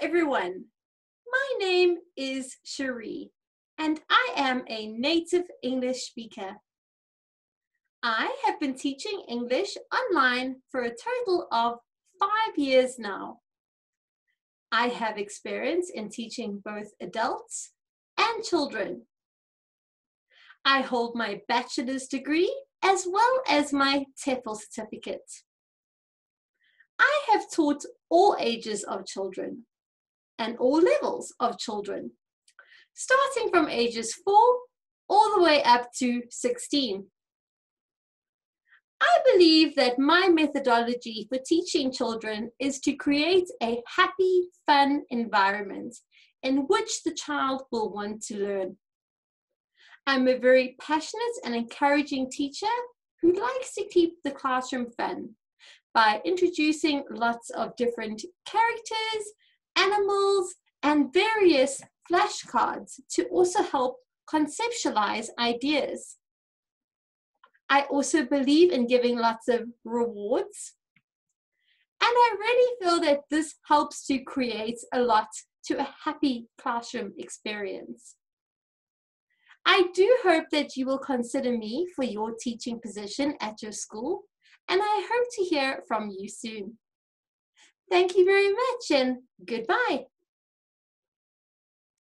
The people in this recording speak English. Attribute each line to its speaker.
Speaker 1: everyone. My name is Cheri, and I am a native English speaker. I have been teaching English online for a total of five years now. I have experience in teaching both adults and children. I hold my bachelor's degree as well as my TEFL certificate. I have taught all ages of children and all levels of children, starting from ages 4 all the way up to 16. I believe that my methodology for teaching children is to create a happy, fun environment in which the child will want to learn. I'm a very passionate and encouraging teacher who likes to keep the classroom fun by introducing lots of different characters, and various flashcards to also help conceptualize ideas. I also believe in giving lots of rewards. And I really feel that this helps to create a lot to a happy classroom experience. I do hope that you will consider me for your teaching position at your school and I hope to hear from you soon. Thank you very much and goodbye.